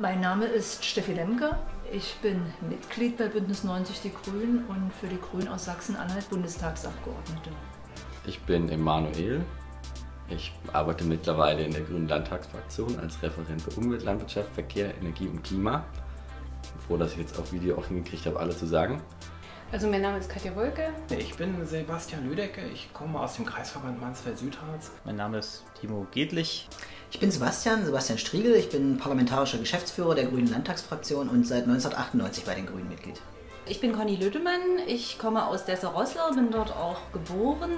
Mein Name ist Steffi Lemke. Ich bin Mitglied bei Bündnis 90 Die Grünen und für die Grünen aus Sachsen-Anhalt Bundestagsabgeordnete. Ich bin Emanuel. Ich arbeite mittlerweile in der Grünen Landtagsfraktion als Referent für Umwelt, Landwirtschaft, Verkehr, Energie und Klima. Ich bin froh, dass ich jetzt auf Video auch hingekriegt habe, alle zu sagen. Also mein Name ist Katja Wolke. Ich bin Sebastian Lüdecke, ich komme aus dem Kreisverband Mansfeld-Südharz. Mein Name ist Timo Gedlich. Ich bin Sebastian, Sebastian Striegel, ich bin parlamentarischer Geschäftsführer der Grünen Landtagsfraktion und seit 1998 bei den Grünen Mitglied. Ich bin Conny Lüdemann, ich komme aus Dessau-Rosslau, bin dort auch geboren.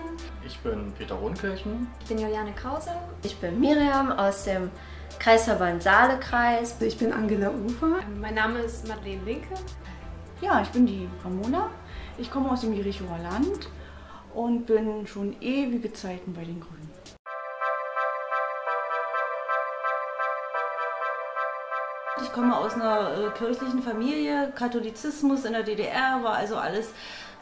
Ich bin Peter Rundkirchen. Ich bin Juliane Krause. Ich bin Miriam aus dem Kreisverband Saale-Kreis. Ich bin Angela Ufer. Mein Name ist Madeleine Linke. Ja, ich bin die Ramona. Ich komme aus dem Jerichoer Land und bin schon ewige Zeiten bei den Grünen. Ich komme aus einer äh, kirchlichen Familie, Katholizismus in der DDR war also alles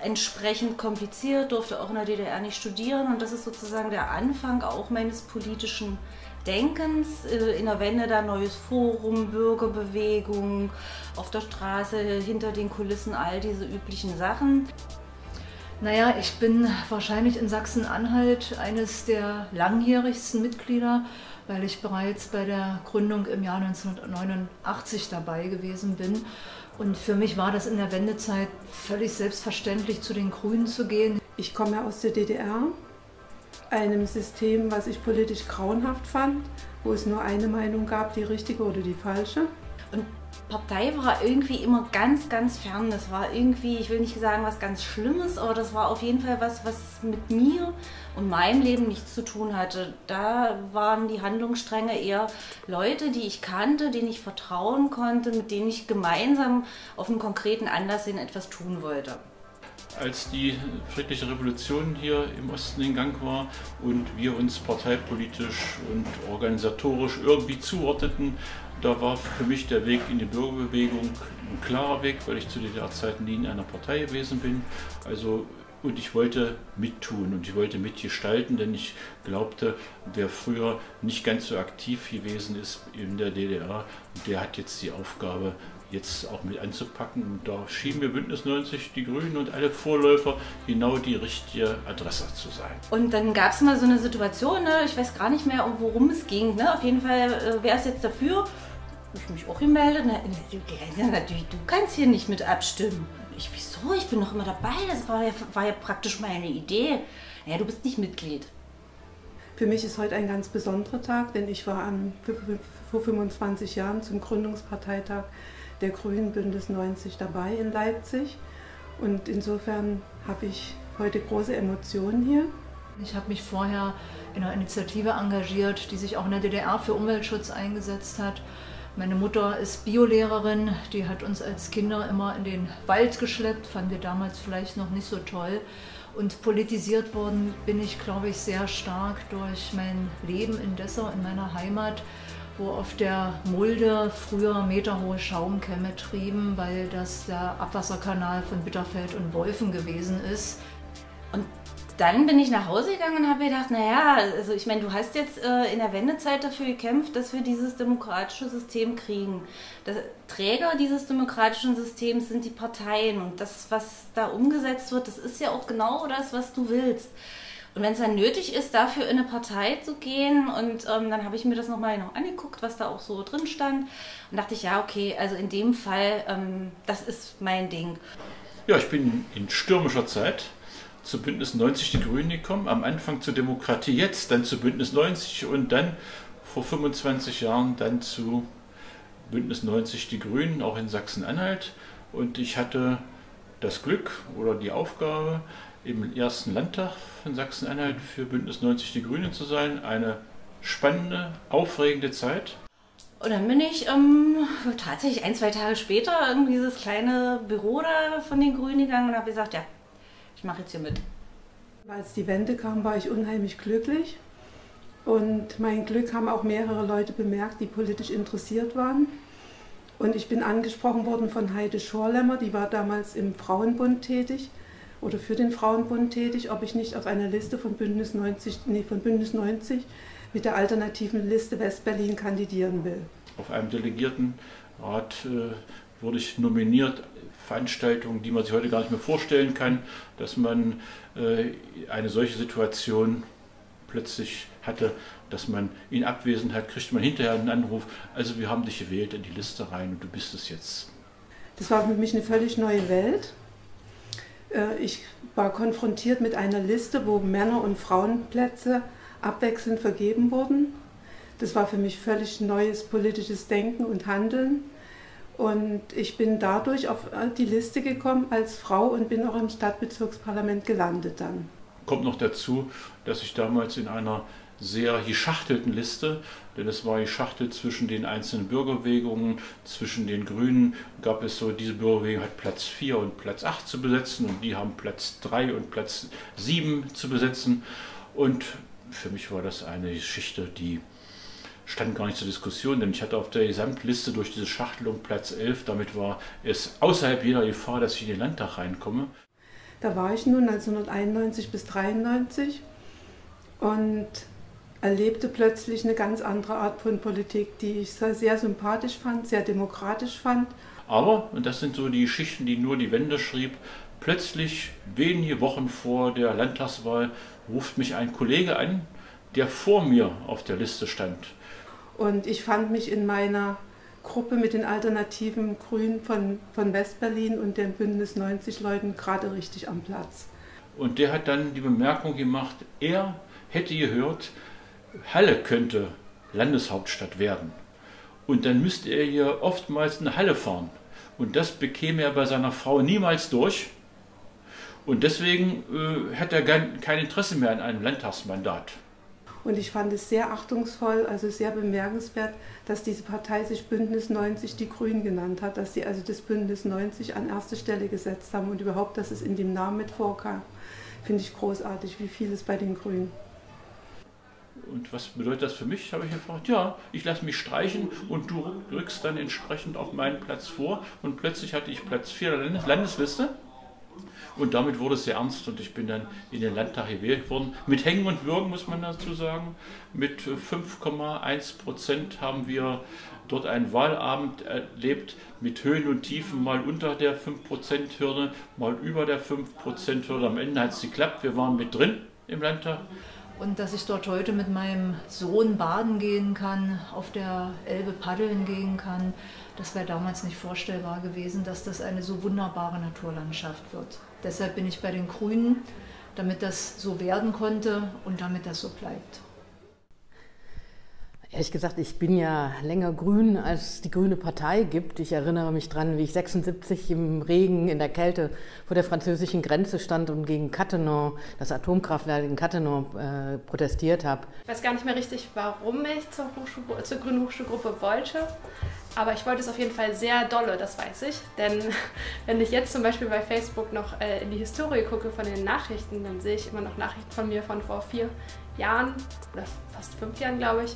entsprechend kompliziert, durfte auch in der DDR nicht studieren und das ist sozusagen der Anfang auch meines politischen Denkens. Äh, in der Wende da neues Forum, Bürgerbewegung, auf der Straße, hinter den Kulissen, all diese üblichen Sachen. Naja, ich bin wahrscheinlich in Sachsen-Anhalt eines der langjährigsten Mitglieder, weil ich bereits bei der Gründung im Jahr 1989 dabei gewesen bin. Und für mich war das in der Wendezeit völlig selbstverständlich, zu den Grünen zu gehen. Ich komme aus der DDR, einem System, was ich politisch grauenhaft fand, wo es nur eine Meinung gab, die richtige oder die falsche. Und Partei war irgendwie immer ganz, ganz fern. Das war irgendwie, ich will nicht sagen, was ganz Schlimmes, aber das war auf jeden Fall was, was mit mir und meinem Leben nichts zu tun hatte. Da waren die Handlungsstränge eher Leute, die ich kannte, denen ich vertrauen konnte, mit denen ich gemeinsam auf einen konkreten Anlass hin etwas tun wollte als die friedliche Revolution hier im Osten in Gang war und wir uns parteipolitisch und organisatorisch irgendwie zuordneten, da war für mich der Weg in die Bürgerbewegung ein klarer Weg, weil ich zu der Zeit nie in einer Partei gewesen bin. Also und ich wollte mittun und ich wollte mitgestalten, denn ich glaubte, wer früher nicht ganz so aktiv gewesen ist in der DDR, der hat jetzt die Aufgabe, jetzt auch mit anzupacken. Und da schieben wir Bündnis 90, die Grünen und alle Vorläufer genau die richtige Adresse zu sein. Und dann gab es mal so eine Situation, ne? ich weiß gar nicht mehr, worum es ging. Ne? Auf jeden Fall, äh, wer ist jetzt dafür? Ich mich auch gemeldet. Na, ja, natürlich, du kannst hier nicht mit abstimmen. Ich, wieso? Ich bin noch immer dabei. Das war ja, war ja praktisch meine Idee. Ja, du bist nicht Mitglied. Für mich ist heute ein ganz besonderer Tag, denn ich war am, vor 25 Jahren zum Gründungsparteitag der Grünen Bündnis 90 dabei in Leipzig. Und insofern habe ich heute große Emotionen hier. Ich habe mich vorher in einer Initiative engagiert, die sich auch in der DDR für Umweltschutz eingesetzt hat. Meine Mutter ist Biolehrerin, die hat uns als Kinder immer in den Wald geschleppt, fanden wir damals vielleicht noch nicht so toll. Und politisiert worden bin ich, glaube ich, sehr stark durch mein Leben in Dessau, in meiner Heimat wo auf der Mulde früher meterhohe Schaumkämme trieben, weil das der Abwasserkanal von Bitterfeld und Wolfen gewesen ist. Und dann bin ich nach Hause gegangen und habe mir gedacht, naja, also ich meine, du hast jetzt äh, in der Wendezeit dafür gekämpft, dass wir dieses demokratische System kriegen. Der Träger dieses demokratischen Systems sind die Parteien und das, was da umgesetzt wird, das ist ja auch genau das, was du willst. Und wenn es dann nötig ist, dafür in eine Partei zu gehen, und ähm, dann habe ich mir das nochmal genau angeguckt, was da auch so drin stand, und dachte ich, ja, okay, also in dem Fall, ähm, das ist mein Ding. Ja, ich bin in stürmischer Zeit zu Bündnis 90 Die Grünen gekommen, am Anfang zur Demokratie jetzt, dann zu Bündnis 90 und dann vor 25 Jahren dann zu Bündnis 90 Die Grünen, auch in Sachsen-Anhalt. Und ich hatte das Glück oder die Aufgabe, im ersten Landtag von Sachsen-Anhalt für Bündnis 90 Die Grünen zu sein. Eine spannende, aufregende Zeit. Und dann bin ich ähm, tatsächlich ein, zwei Tage später in dieses kleine Büro da von den Grünen gegangen und habe gesagt, ja, ich mache jetzt hier mit. Als die Wende kam, war ich unheimlich glücklich. Und mein Glück haben auch mehrere Leute bemerkt, die politisch interessiert waren. Und ich bin angesprochen worden von Heide Schorlemmer, die war damals im Frauenbund tätig oder für den Frauenbund tätig, ob ich nicht auf einer Liste von Bündnis 90, nee, von Bündnis 90 mit der alternativen Liste Westberlin kandidieren will. auf einem Delegiertenrat äh, wurde ich nominiert. Veranstaltungen, die man sich heute gar nicht mehr vorstellen kann, dass man äh, eine solche Situation plötzlich hatte, dass man ihn abwesend hat, kriegt man hinterher einen Anruf. Also wir haben dich gewählt in die Liste rein und du bist es jetzt. Das war für mich eine völlig neue Welt. Äh, ich war konfrontiert mit einer Liste, wo Männer- und Frauenplätze abwechselnd vergeben wurden. Das war für mich völlig neues politisches Denken und Handeln. Und ich bin dadurch auf die Liste gekommen als Frau und bin auch im Stadtbezirksparlament gelandet dann. Kommt noch dazu, dass ich damals in einer sehr geschachtelten Liste, denn es war geschachtelt zwischen den einzelnen Bürgerwegungen, zwischen den Grünen gab es so, diese Bürgerbewegung hat Platz 4 und Platz 8 zu besetzen und die haben Platz 3 und Platz 7 zu besetzen. Und für mich war das eine Geschichte, die stand gar nicht zur Diskussion, denn ich hatte auf der Gesamtliste durch diese Schachtelung Platz 11. Damit war es außerhalb jeder Gefahr, dass ich in den Landtag reinkomme. Da war ich nun 1991 bis 1993 und erlebte plötzlich eine ganz andere Art von Politik, die ich sehr sympathisch fand, sehr demokratisch fand. Aber, und das sind so die Geschichten, die nur die Wende schrieb, plötzlich wenige Wochen vor der Landtagswahl ruft mich ein Kollege an, der vor mir auf der Liste stand. Und ich fand mich in meiner Gruppe mit den alternativen Grünen von, von Westberlin und den Bündnis 90 Leuten gerade richtig am Platz. Und der hat dann die Bemerkung gemacht, er hätte gehört, Halle könnte Landeshauptstadt werden. Und dann müsste er hier oftmals eine Halle fahren. Und das bekäme er bei seiner Frau niemals durch. Und deswegen äh, hat er kein Interesse mehr an einem Landtagsmandat. Und ich fand es sehr achtungsvoll, also sehr bemerkenswert, dass diese Partei sich Bündnis 90 die Grünen genannt hat, dass sie also das Bündnis 90 an erste Stelle gesetzt haben und überhaupt, dass es in dem Namen mit vorkam. Finde ich großartig, wie viel es bei den Grünen. Und was bedeutet das für mich? Habe ich gefragt. Ja, ich lasse mich streichen und du rückst dann entsprechend auf meinen Platz vor. Und plötzlich hatte ich Platz 4 der Landesliste. Und damit wurde es sehr ernst und ich bin dann in den Landtag gewählt worden. Mit Hängen und Würgen muss man dazu sagen. Mit 5,1 Prozent haben wir dort einen Wahlabend erlebt mit Höhen und Tiefen, mal unter der 5%-Hürde, mal über der 5%-Hürde. Am Ende hat es geklappt, wir waren mit drin im Landtag. Und dass ich dort heute mit meinem Sohn baden gehen kann, auf der Elbe paddeln gehen kann, das wäre damals nicht vorstellbar gewesen, dass das eine so wunderbare Naturlandschaft wird. Deshalb bin ich bei den Grünen, damit das so werden konnte und damit das so bleibt. Ehrlich gesagt, ich bin ja länger grün, als die Grüne Partei gibt. Ich erinnere mich dran, wie ich 76 im Regen in der Kälte vor der französischen Grenze stand und gegen Cattenom, das Atomkraftwerk in Cattenom, äh, protestiert habe. Ich weiß gar nicht mehr richtig, warum ich zur, zur Grünen Hochschulgruppe wollte. Aber ich wollte es auf jeden Fall sehr dolle, das weiß ich. Denn wenn ich jetzt zum Beispiel bei Facebook noch äh, in die Historie gucke von den Nachrichten, dann sehe ich immer noch Nachrichten von mir von vor vier Jahren oder fast fünf Jahren, glaube ich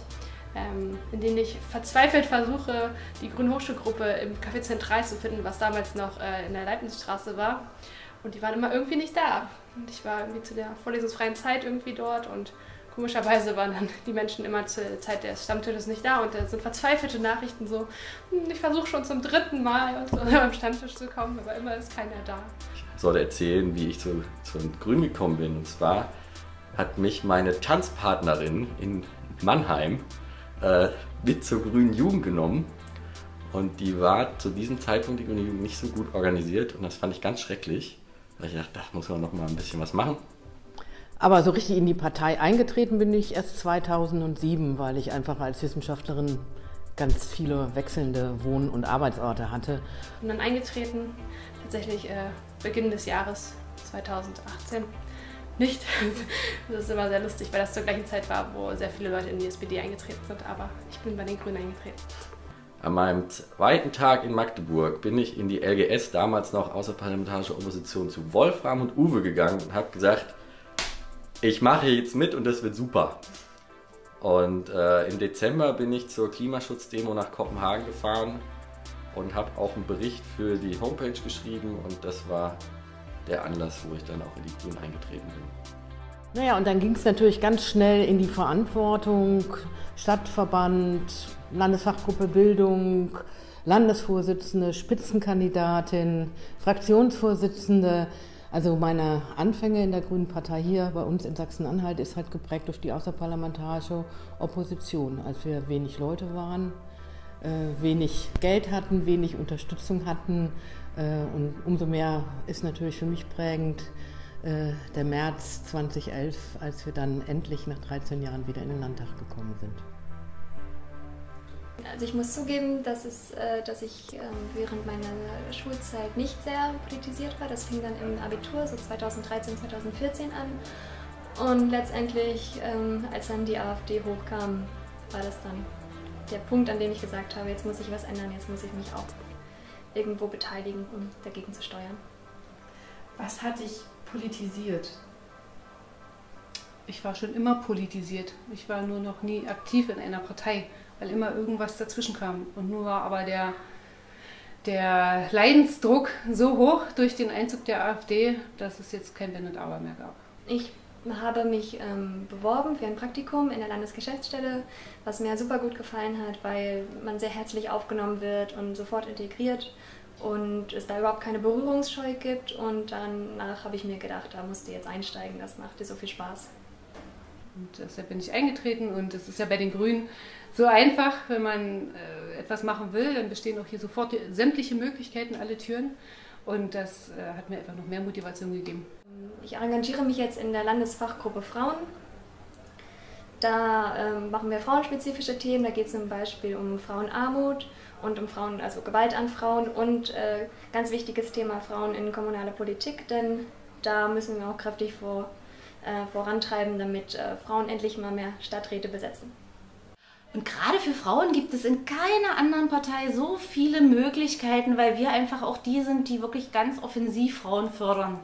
ähm, in denen ich verzweifelt versuche, die Grüne Hochschulgruppe im Café Zentral zu finden, was damals noch äh, in der Leibnizstraße war. Und die waren immer irgendwie nicht da. Und ich war irgendwie zu der vorlesungsfreien Zeit irgendwie dort und komischerweise waren dann die Menschen immer zur Zeit des Stammtisches nicht da und da sind verzweifelte Nachrichten so, hm, ich versuche schon zum dritten Mal am Stammtisch zu kommen, aber immer ist keiner da. Ich sollte erzählen, wie ich zu, zu Grünen gekommen bin. Und zwar hat mich meine Tanzpartnerin in Mannheim äh, mit zur Grünen Jugend genommen. Und die war zu diesem Zeitpunkt, die Grüne Jugend, nicht so gut organisiert. Und das fand ich ganz schrecklich. Weil ich dachte, da muss man noch mal ein bisschen was machen. Aber so richtig in die Partei eingetreten bin ich erst 2007, weil ich einfach als Wissenschaftlerin ganz viele wechselnde Wohn- und Arbeitsorte hatte. Und dann eingetreten, tatsächlich äh, Beginn des Jahres 2018 nicht. Das ist immer sehr lustig, weil das zur gleichen Zeit war, wo sehr viele Leute in die SPD eingetreten sind. Aber ich bin bei den Grünen eingetreten. An meinem zweiten Tag in Magdeburg bin ich in die LGS, damals noch außerparlamentarische Opposition, zu Wolfram und Uwe gegangen und habe gesagt, ich mache jetzt mit und das wird super. Und äh, im Dezember bin ich zur Klimaschutzdemo nach Kopenhagen gefahren und habe auch einen Bericht für die Homepage geschrieben und das war der Anlass, wo ich dann auch in die Grünen eingetreten bin. Naja, und dann ging es natürlich ganz schnell in die Verantwortung, Stadtverband, Landesfachgruppe Bildung, Landesvorsitzende, Spitzenkandidatin, Fraktionsvorsitzende. Also meine Anfänge in der Grünen Partei hier bei uns in Sachsen-Anhalt ist halt geprägt durch die außerparlamentarische Opposition, als wir wenig Leute waren, wenig Geld hatten, wenig Unterstützung hatten. Äh, und umso mehr ist natürlich für mich prägend äh, der März 2011, als wir dann endlich nach 13 Jahren wieder in den Landtag gekommen sind. Also ich muss zugeben, dass, es, äh, dass ich ähm, während meiner Schulzeit nicht sehr politisiert war. Das fing dann im Abitur, so 2013, 2014 an. Und letztendlich, ähm, als dann die AfD hochkam, war das dann der Punkt, an dem ich gesagt habe, jetzt muss ich was ändern, jetzt muss ich mich auch irgendwo beteiligen, um dagegen zu steuern. Was hat dich politisiert? Ich war schon immer politisiert. Ich war nur noch nie aktiv in einer Partei weil immer irgendwas dazwischen kam. Und nur war aber der, der Leidensdruck so hoch durch den Einzug der AfD, dass es jetzt kein Wenn und Aber mehr gab. Ich habe mich ähm, beworben für ein Praktikum in der Landesgeschäftsstelle, was mir super gut gefallen hat, weil man sehr herzlich aufgenommen wird und sofort integriert und es da überhaupt keine Berührungsscheu gibt. Und danach habe ich mir gedacht, da musst du jetzt einsteigen, das macht dir so viel Spaß. Und deshalb bin ich eingetreten und es ist ja bei den Grünen so einfach, wenn man äh, etwas machen will, dann bestehen auch hier sofort sämtliche Möglichkeiten, alle Türen. Und das äh, hat mir einfach noch mehr Motivation gegeben. Ich engagiere mich jetzt in der Landesfachgruppe Frauen. Da ähm, machen wir frauenspezifische Themen. Da geht es zum Beispiel um Frauenarmut und um Frauen, also Gewalt an Frauen und äh, ganz wichtiges Thema Frauen in kommunaler Politik, denn da müssen wir auch kräftig vor, äh, vorantreiben, damit äh, Frauen endlich mal mehr Stadträte besetzen. Und gerade für Frauen gibt es in keiner anderen Partei so viele Möglichkeiten, weil wir einfach auch die sind, die wirklich ganz offensiv Frauen fördern.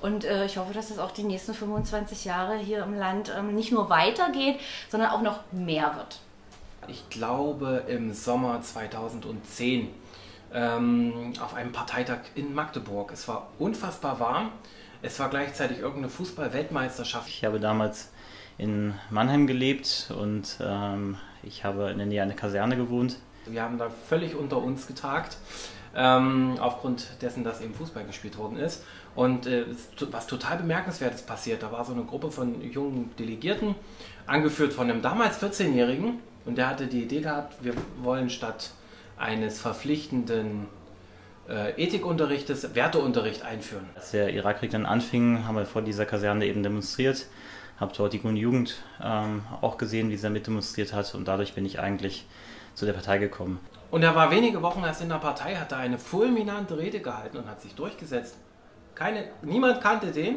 Und äh, ich hoffe, dass es auch die nächsten 25 Jahre hier im Land ähm, nicht nur weitergeht, sondern auch noch mehr wird. Ich glaube im Sommer 2010 ähm, auf einem Parteitag in Magdeburg. Es war unfassbar warm. Es war gleichzeitig irgendeine Fußball-Weltmeisterschaft. Ich habe damals in Mannheim gelebt und ähm, ich habe in der Nähe einer Kaserne gewohnt. Wir haben da völlig unter uns getagt, ähm, aufgrund dessen, dass eben Fußball gespielt worden ist. Und äh, was total bemerkenswertes passiert, da war so eine Gruppe von jungen Delegierten, angeführt von einem damals 14-Jährigen, und der hatte die Idee gehabt, wir wollen statt eines verpflichtenden äh, Ethikunterrichtes Werteunterricht einführen. Als der Irakkrieg dann anfing, haben wir vor dieser Kaserne eben demonstriert habe dort die Grüne Jugend ähm, auch gesehen, wie sie damit demonstriert hat und dadurch bin ich eigentlich zu der Partei gekommen. Und er war wenige Wochen erst in der Partei, hat da eine fulminante Rede gehalten und hat sich durchgesetzt. Keine, niemand kannte den,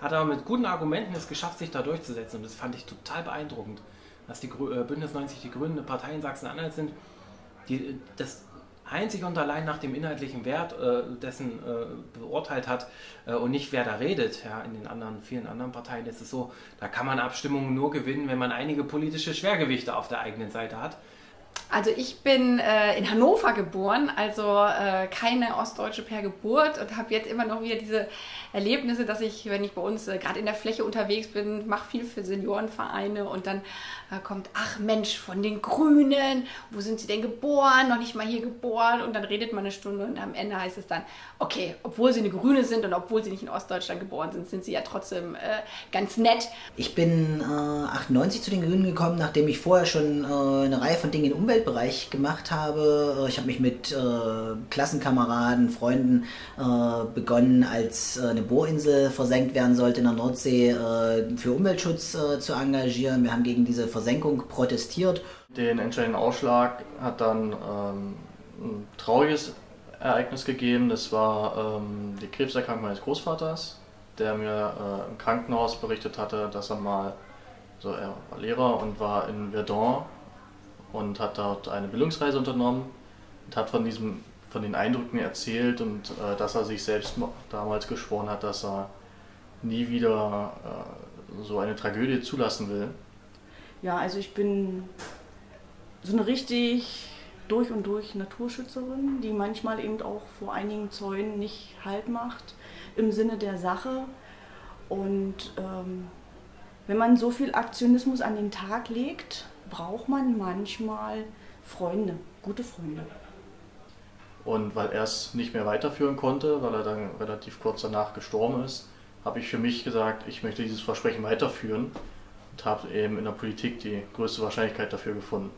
hat aber mit guten Argumenten es geschafft, sich da durchzusetzen und das fand ich total beeindruckend, dass die äh, Bündnis 90 die Grünen eine Partei in Sachsen-Anhalt sind, die das einzig und allein nach dem inhaltlichen Wert äh, dessen äh, beurteilt hat äh, und nicht wer da redet. Ja, in den anderen, vielen anderen Parteien ist es so, da kann man Abstimmungen nur gewinnen, wenn man einige politische Schwergewichte auf der eigenen Seite hat. Also ich bin äh, in Hannover geboren, also äh, keine Ostdeutsche per Geburt und habe jetzt immer noch wieder diese Erlebnisse, dass ich, wenn ich bei uns äh, gerade in der Fläche unterwegs bin, mache viel für Seniorenvereine und dann äh, kommt, ach Mensch, von den Grünen, wo sind sie denn geboren? Noch nicht mal hier geboren und dann redet man eine Stunde und am Ende heißt es dann, okay, obwohl sie eine Grüne sind und obwohl sie nicht in Ostdeutschland geboren sind, sind sie ja trotzdem äh, ganz nett. Ich bin 98 äh, zu den Grünen gekommen, nachdem ich vorher schon eine Reihe von Dingen in Umweltbereich gemacht habe. Ich habe mich mit äh, Klassenkameraden, Freunden äh, begonnen, als äh, eine Bohrinsel versenkt werden sollte in der Nordsee, äh, für Umweltschutz äh, zu engagieren. Wir haben gegen diese Versenkung protestiert. Den entscheidenden Ausschlag hat dann ähm, ein trauriges Ereignis gegeben. Das war ähm, die Krebserkrankung meines Großvaters, der mir äh, im Krankenhaus berichtet hatte, dass er mal, so er war Lehrer und war in Verdun und hat dort eine Bildungsreise unternommen und hat von, diesem, von den Eindrücken erzählt und äh, dass er sich selbst damals geschworen hat, dass er nie wieder äh, so eine Tragödie zulassen will. Ja, also ich bin so eine richtig durch und durch Naturschützerin, die manchmal eben auch vor einigen Zäunen nicht Halt macht im Sinne der Sache. Und ähm, wenn man so viel Aktionismus an den Tag legt, braucht man manchmal Freunde, gute Freunde. Und weil er es nicht mehr weiterführen konnte, weil er dann relativ kurz danach gestorben ist, habe ich für mich gesagt, ich möchte dieses Versprechen weiterführen und habe eben in der Politik die größte Wahrscheinlichkeit dafür gefunden.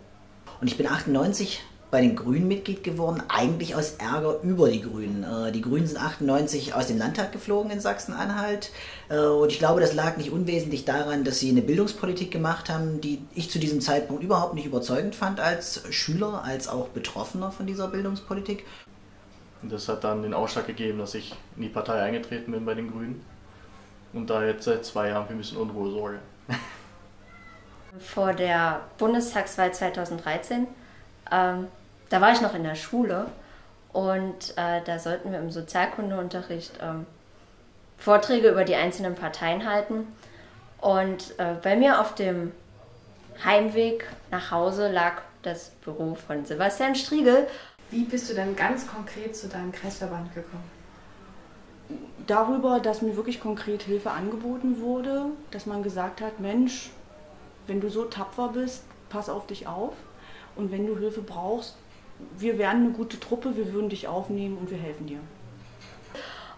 Und ich bin 98 bei den Grünen Mitglied geworden, eigentlich aus Ärger über die Grünen. Äh, die Grünen sind 98 aus dem Landtag geflogen in Sachsen-Anhalt äh, und ich glaube, das lag nicht unwesentlich daran, dass sie eine Bildungspolitik gemacht haben, die ich zu diesem Zeitpunkt überhaupt nicht überzeugend fand als Schüler, als auch Betroffener von dieser Bildungspolitik. Und das hat dann den Ausschlag gegeben, dass ich in die Partei eingetreten bin bei den Grünen und da jetzt seit zwei Jahren für ein bisschen Unruhe sorge. Vor der Bundestagswahl 2013 ähm, da war ich noch in der Schule und äh, da sollten wir im Sozialkundeunterricht ähm, Vorträge über die einzelnen Parteien halten. Und äh, bei mir auf dem Heimweg nach Hause lag das Büro von Sebastian Striegel. Wie bist du denn ganz konkret zu deinem Kreisverband gekommen? Darüber, dass mir wirklich konkret Hilfe angeboten wurde, dass man gesagt hat, Mensch, wenn du so tapfer bist, pass auf dich auf. Und wenn du Hilfe brauchst, wir wären eine gute Truppe, wir würden dich aufnehmen und wir helfen dir.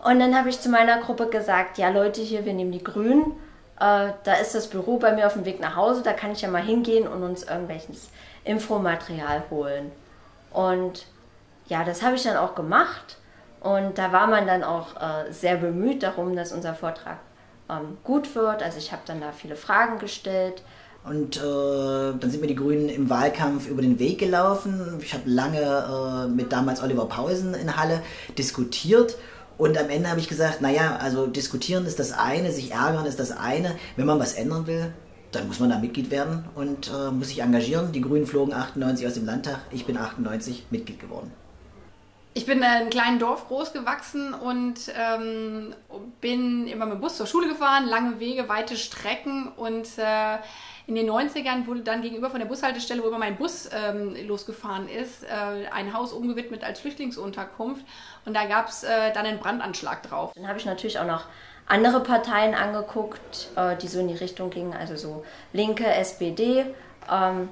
Und dann habe ich zu meiner Gruppe gesagt, ja Leute hier, wir nehmen die Grünen. Äh, da ist das Büro bei mir auf dem Weg nach Hause, da kann ich ja mal hingehen und uns irgendwelches Infomaterial holen. Und ja, das habe ich dann auch gemacht. Und da war man dann auch äh, sehr bemüht darum, dass unser Vortrag ähm, gut wird. Also ich habe dann da viele Fragen gestellt. Und äh, dann sind mir die Grünen im Wahlkampf über den Weg gelaufen. Ich habe lange äh, mit damals Oliver Pausen in Halle diskutiert. Und am Ende habe ich gesagt, naja, also diskutieren ist das eine, sich ärgern ist das eine. Wenn man was ändern will, dann muss man da Mitglied werden und äh, muss sich engagieren. Die Grünen flogen 98 aus dem Landtag, ich bin 98 Mitglied geworden. Ich bin in einem kleinen Dorf groß gewachsen und ähm, bin immer mit dem Bus zur Schule gefahren, lange Wege, weite Strecken und äh, in den 90ern wurde dann gegenüber von der Bushaltestelle, wo immer mein Bus ähm, losgefahren ist, äh, ein Haus umgewidmet als Flüchtlingsunterkunft. Und da gab es äh, dann einen Brandanschlag drauf. Dann habe ich natürlich auch noch andere Parteien angeguckt, äh, die so in die Richtung gingen, also so linke SPD. Ähm,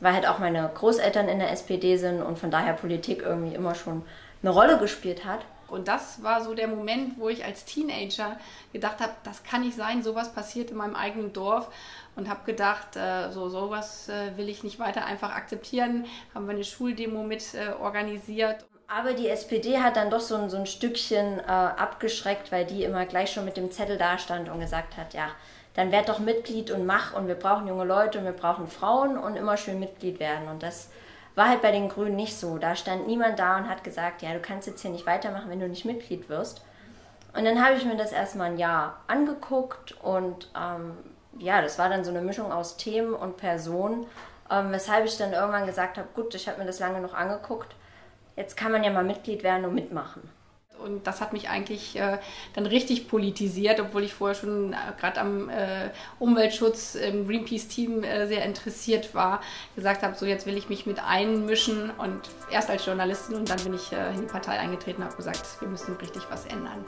weil halt auch meine Großeltern in der SPD sind und von daher Politik irgendwie immer schon eine Rolle gespielt hat. Und das war so der Moment, wo ich als Teenager gedacht habe, das kann nicht sein, sowas passiert in meinem eigenen Dorf. Und habe gedacht, äh, so sowas äh, will ich nicht weiter einfach akzeptieren. Haben wir eine Schuldemo mit äh, organisiert. Aber die SPD hat dann doch so ein, so ein Stückchen äh, abgeschreckt, weil die immer gleich schon mit dem Zettel dastand und gesagt hat, ja, dann werd doch Mitglied und mach und wir brauchen junge Leute und wir brauchen Frauen und immer schön Mitglied werden. Und das war halt bei den Grünen nicht so. Da stand niemand da und hat gesagt, ja, du kannst jetzt hier nicht weitermachen, wenn du nicht Mitglied wirst. Und dann habe ich mir das erstmal ein Jahr angeguckt und ähm, ja, das war dann so eine Mischung aus Themen und Personen, ähm, weshalb ich dann irgendwann gesagt habe, gut, ich habe mir das lange noch angeguckt, jetzt kann man ja mal Mitglied werden und mitmachen. Und das hat mich eigentlich äh, dann richtig politisiert, obwohl ich vorher schon äh, gerade am äh, Umweltschutz im Greenpeace-Team äh, sehr interessiert war. Gesagt habe, so jetzt will ich mich mit einmischen und erst als Journalistin und dann bin ich äh, in die Partei eingetreten und habe gesagt, wir müssen richtig was ändern.